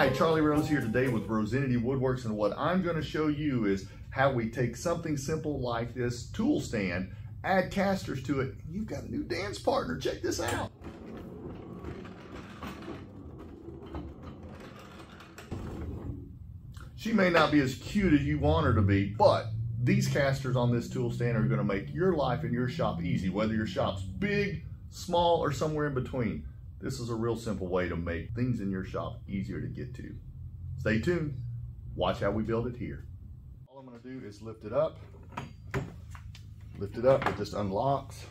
Hi, Charlie Rose here today with Rosinity Woodworks, and what I'm going to show you is how we take something simple like this tool stand, add casters to it, and you've got a new dance partner. Check this out. She may not be as cute as you want her to be, but these casters on this tool stand are going to make your life in your shop easy, whether your shop's big, small, or somewhere in between. This is a real simple way to make things in your shop easier to get to. Stay tuned. Watch how we build it here. All I'm to do is lift it up. Lift it up, it just unlocks.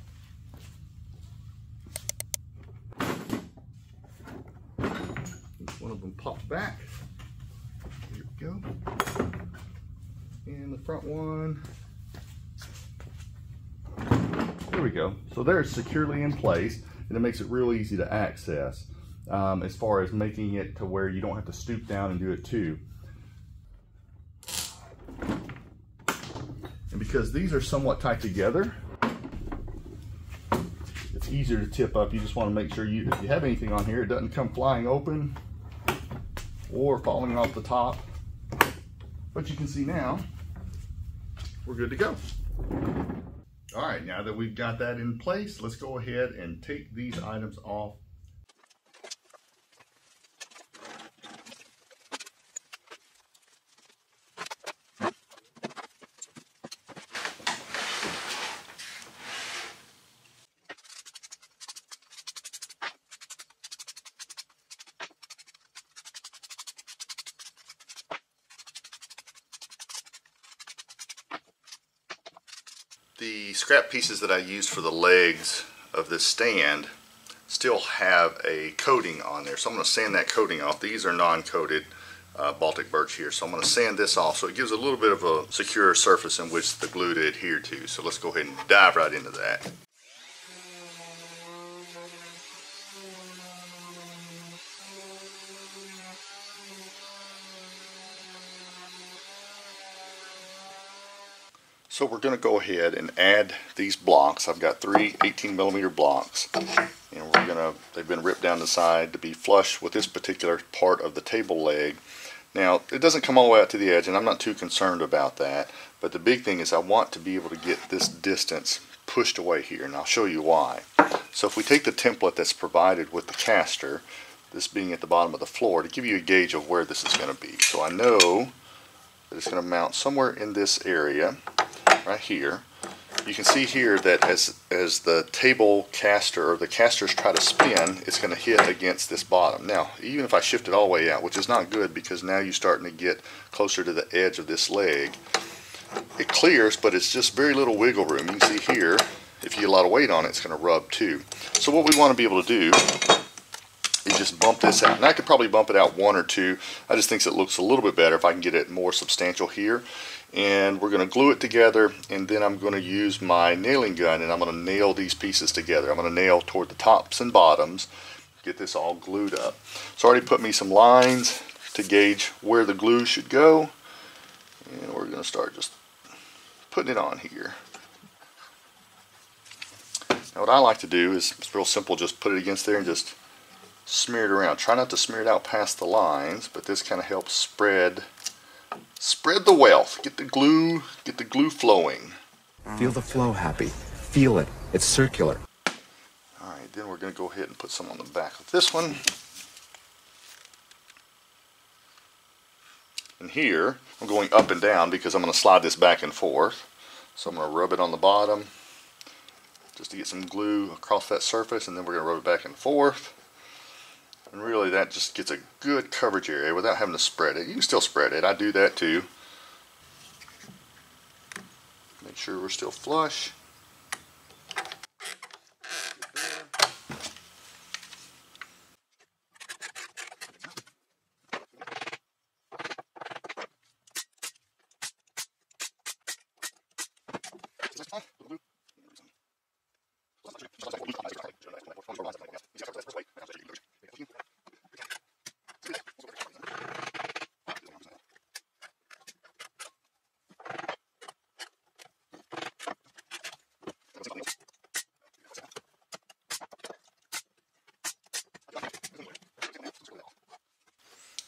One of them pops back. Here we go. And the front one. There we go. So they're securely in place and it makes it real easy to access um, as far as making it to where you don't have to stoop down and do it too. And because these are somewhat tight together, it's easier to tip up. You just want to make sure you, if you have anything on here, it doesn't come flying open or falling off the top. But you can see now, we're good to go. All right, now that we've got that in place, let's go ahead and take these items off The scrap pieces that I used for the legs of this stand still have a coating on there. So I'm going to sand that coating off. These are non-coated uh, Baltic birch here. So I'm going to sand this off so it gives a little bit of a secure surface in which the glue to adhere to. So let's go ahead and dive right into that. So we're going to go ahead and add these blocks. I've got three 18 millimeter blocks and we're going to, they've been ripped down the side to be flush with this particular part of the table leg. Now it doesn't come all the way out to the edge and I'm not too concerned about that but the big thing is I want to be able to get this distance pushed away here and I'll show you why. So if we take the template that's provided with the caster, this being at the bottom of the floor, to give you a gauge of where this is going to be. So I know that it's going to mount somewhere in this area right here. You can see here that as, as the table caster or the casters try to spin, it's going to hit against this bottom. Now, even if I shift it all the way out, which is not good because now you're starting to get closer to the edge of this leg, it clears, but it's just very little wiggle room. You can see here, if you get a lot of weight on it, it's going to rub too. So what we want to be able to do just bump this out. And I could probably bump it out one or two. I just think it looks a little bit better if I can get it more substantial here and we're going to glue it together and then I'm going to use my nailing gun and I'm going to nail these pieces together. I'm going to nail toward the tops and bottoms get this all glued up. So I already put me some lines to gauge where the glue should go and we're going to start just putting it on here. Now what I like to do is it's real simple just put it against there and just smear it around. Try not to smear it out past the lines but this kind of helps spread Spread the wealth. Get the glue, get the glue flowing. Feel the flow, Happy. Feel it. It's circular. All right, then we're going to go ahead and put some on the back of this one. And here, I'm going up and down because I'm going to slide this back and forth. So I'm going to rub it on the bottom just to get some glue across that surface and then we're going to rub it back and forth. And really that just gets a good coverage area without having to spread it. You can still spread it. I do that too. Make sure we're still flush.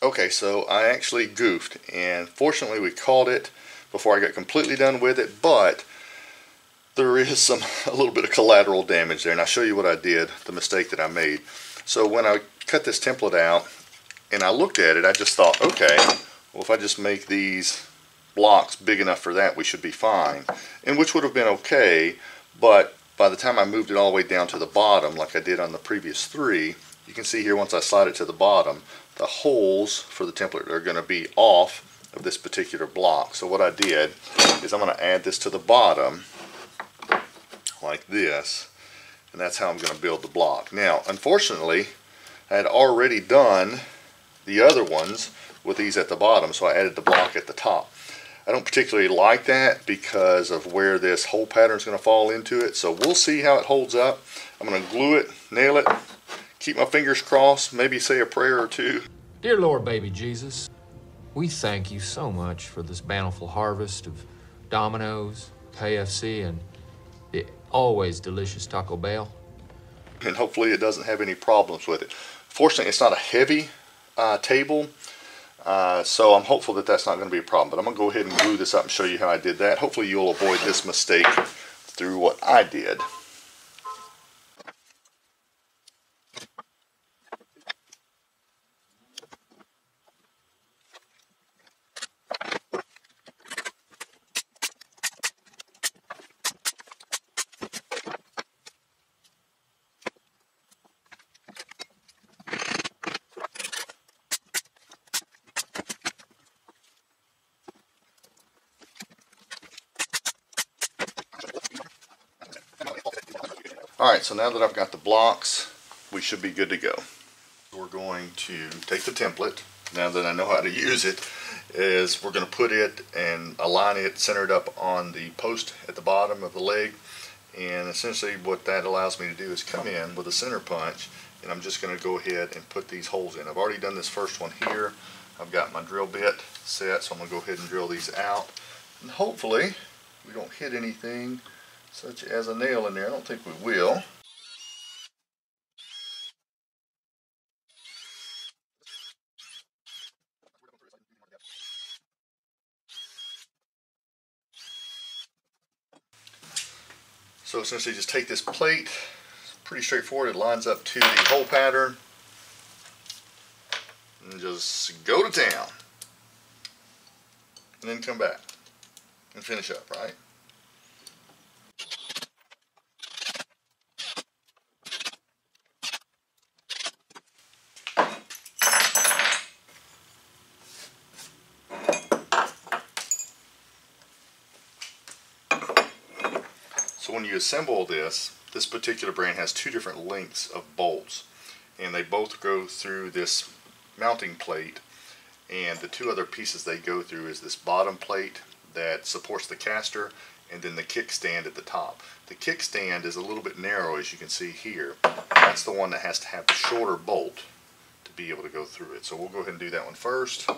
Okay, so I actually goofed, and fortunately we caught it before I got completely done with it, but there is some a little bit of collateral damage there, and I'll show you what I did, the mistake that I made. So when I cut this template out, and I looked at it, I just thought, okay, well if I just make these blocks big enough for that, we should be fine. And which would have been okay, but by the time I moved it all the way down to the bottom, like I did on the previous three, you can see here once I slide it to the bottom, the holes for the template are going to be off of this particular block. So what I did is I'm going to add this to the bottom like this and that's how I'm going to build the block. Now unfortunately I had already done the other ones with these at the bottom so I added the block at the top. I don't particularly like that because of where this hole pattern is going to fall into it so we'll see how it holds up. I'm going to glue it, nail it, keep my fingers crossed, maybe say a prayer or two. Dear Lord, baby Jesus, we thank you so much for this bountiful harvest of Domino's, KFC, and the always delicious Taco Bell. And hopefully it doesn't have any problems with it. Fortunately, it's not a heavy uh, table, uh, so I'm hopeful that that's not going to be a problem. But I'm going to go ahead and glue this up and show you how I did that. Hopefully you'll avoid this mistake through what I did. Alright, so now that I've got the blocks, we should be good to go. We're going to take the template, now that I know how to use it, is we're going to put it and align it centered up on the post at the bottom of the leg. And essentially what that allows me to do is come in with a center punch and I'm just going to go ahead and put these holes in. I've already done this first one here. I've got my drill bit set, so I'm going to go ahead and drill these out. And hopefully we don't hit anything such as a nail in there. I don't think we will. So essentially just take this plate, it's pretty straightforward, it lines up to the hole pattern, and just go to town. And then come back and finish up, right? Assemble this, this particular brand has two different lengths of bolts and they both go through this mounting plate and the two other pieces they go through is this bottom plate that supports the caster and then the kickstand at the top. The kickstand is a little bit narrow as you can see here. That's the one that has to have the shorter bolt to be able to go through it. So we'll go ahead and do that one first.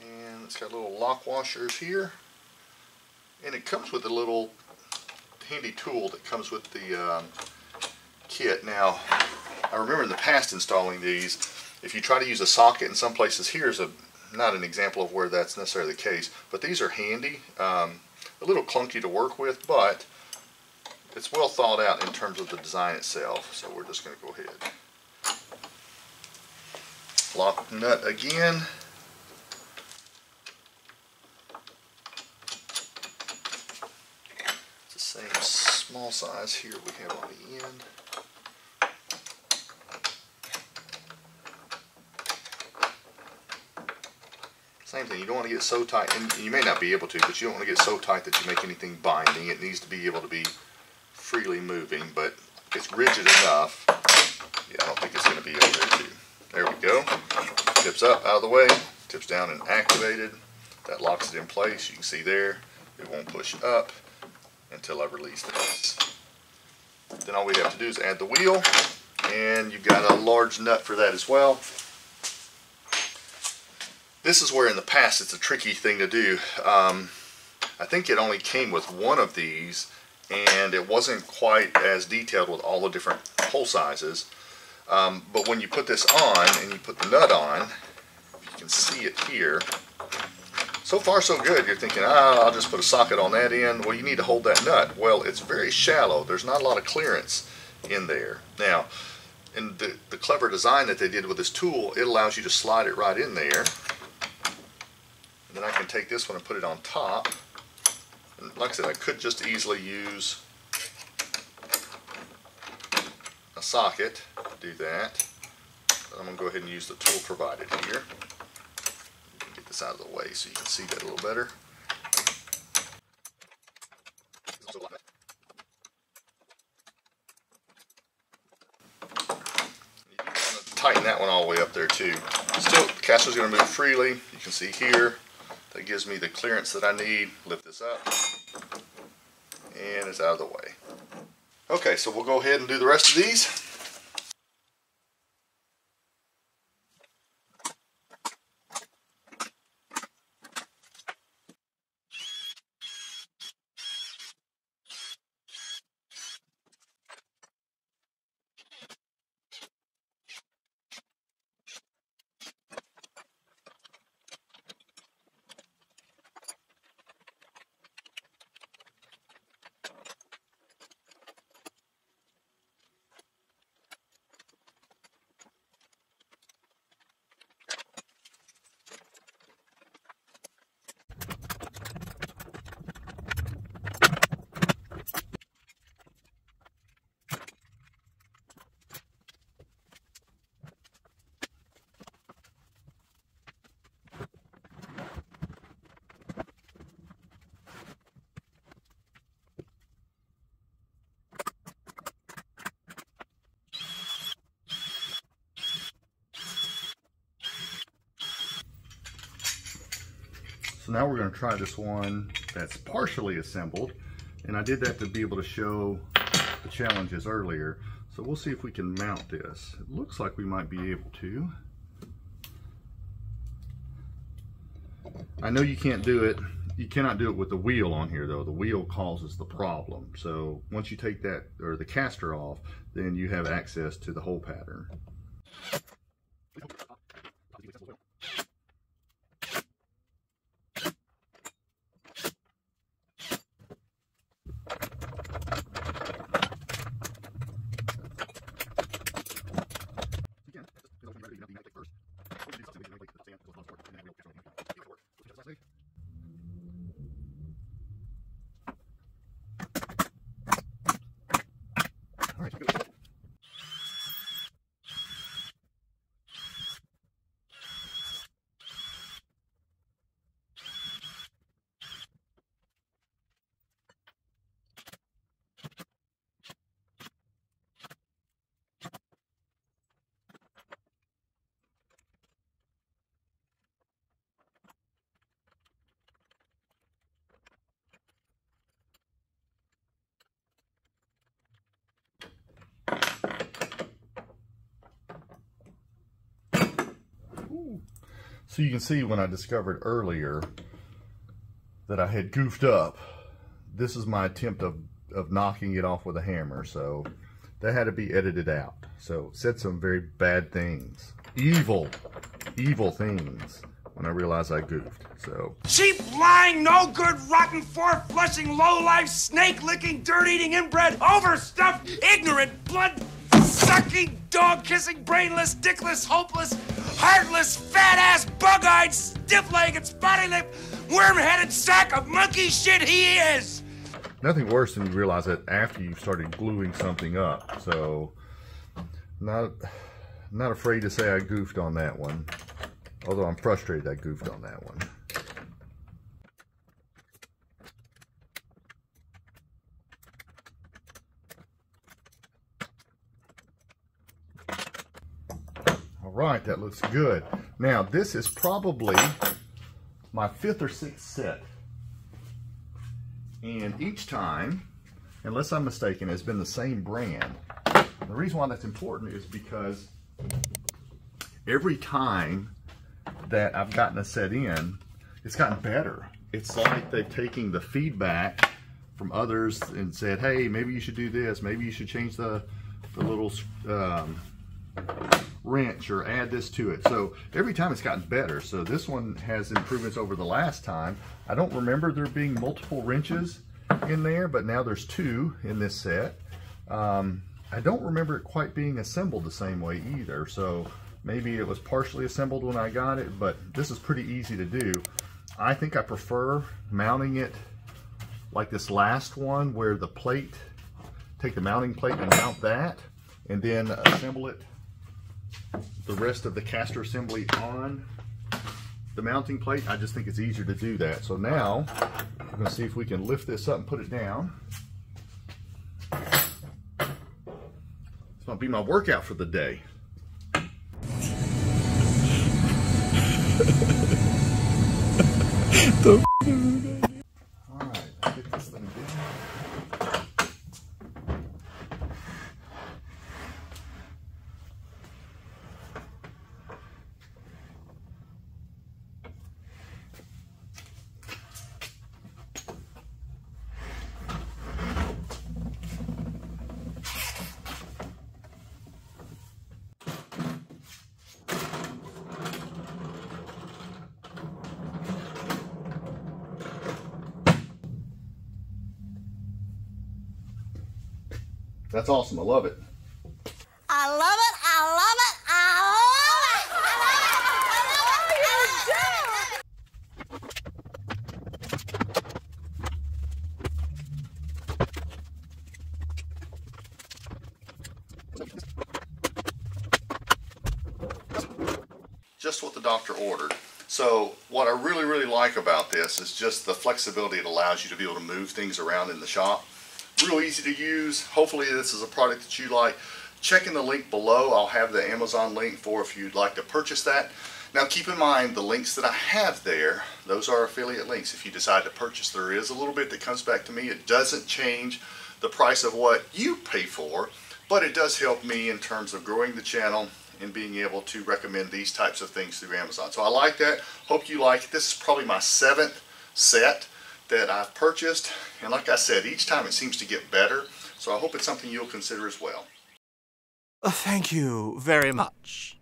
And it's got little lock washers here. And it comes with a little handy tool that comes with the um, kit. Now, I remember in the past installing these, if you try to use a socket in some places, here's a not an example of where that's necessarily the case, but these are handy. Um, a little clunky to work with, but it's well thought out in terms of the design itself. So we're just going to go ahead. Lock nut again. It's the same small size here we have on the end. Same thing, you don't want to get so tight, and you may not be able to, but you don't want to get so tight that you make anything binding. It needs to be able to be freely moving, but it's rigid enough. Yeah, I don't think it's going to be able to. There we go. Tips up, out of the way, tips down and activated. That locks it in place. You can see there, it won't push up until I release this. Then all we have to do is add the wheel, and you've got a large nut for that as well. This is where in the past it's a tricky thing to do. Um, I think it only came with one of these and it wasn't quite as detailed with all the different hole sizes. Um, but when you put this on and you put the nut on, you can see it here. So far so good. You're thinking, ah, I'll just put a socket on that end. Well, you need to hold that nut. Well, it's very shallow. There's not a lot of clearance in there. Now, in the, the clever design that they did with this tool, it allows you to slide it right in there. And then I can take this one and put it on top. And like I said, I could just easily use a socket to do that. But I'm going to go ahead and use the tool provided here. Out of the way so you can see that a little better. tighten that one all the way up there too. Still, the caster's going to move freely. You can see here, that gives me the clearance that I need. Lift this up, and it's out of the way. Okay, so we'll go ahead and do the rest of these. So now we're going to try this one that's partially assembled. And I did that to be able to show the challenges earlier. So we'll see if we can mount this. It looks like we might be able to. I know you can't do it. You cannot do it with the wheel on here though. The wheel causes the problem. So once you take that or the caster off, then you have access to the hole pattern. So you can see when I discovered earlier that I had goofed up, this is my attempt of, of knocking it off with a hammer. So that had to be edited out. So said some very bad things. Evil, evil things when I realized I goofed. So cheap, lying, no good, rotten, four flushing, low life, snake licking, dirt eating, inbred, overstuffed, ignorant, blood sucking, dog kissing, brainless, dickless, hopeless, heartless, fat ass, bug eyed, stiff legged, spotty lipped, worm headed sack of monkey shit he is! Nothing worse than you realize that after you've started gluing something up. So, not, not afraid to say I goofed on that one. Although I'm frustrated I goofed on that one. All right, that looks good. Now, this is probably my fifth or sixth set. And each time, unless I'm mistaken, it's been the same brand. The reason why that's important is because every time that I've gotten a set in, it's gotten better. It's like they've taken the feedback from others and said, hey, maybe you should do this. Maybe you should change the, the little um, wrench or add this to it. So every time it's gotten better. So this one has improvements over the last time. I don't remember there being multiple wrenches in there, but now there's two in this set. Um, I don't remember it quite being assembled the same way either. So maybe it was partially assembled when I got it, but this is pretty easy to do. I think I prefer mounting it like this last one where the plate, take the mounting plate and mount that, and then assemble it, the rest of the caster assembly on the mounting plate. I just think it's easier to do that. So now, we're gonna see if we can lift this up and put it down. It's gonna be my workout for the day. That's awesome. I love it. I love it. I love it. I love it. I love it. I love it. just what the doctor ordered. So what I really, really like about this is just the flexibility it allows you to be able to move things around in the shop. Real easy to use. Hopefully this is a product that you like. Check in the link below. I'll have the Amazon link for if you'd like to purchase that. Now keep in mind the links that I have there, those are affiliate links. If you decide to purchase, there is a little bit that comes back to me. It doesn't change the price of what you pay for, but it does help me in terms of growing the channel and being able to recommend these types of things through Amazon. So I like that. Hope you like it. This is probably my seventh set that I've purchased. And like I said, each time it seems to get better. So I hope it's something you'll consider as well. Uh, thank you very much.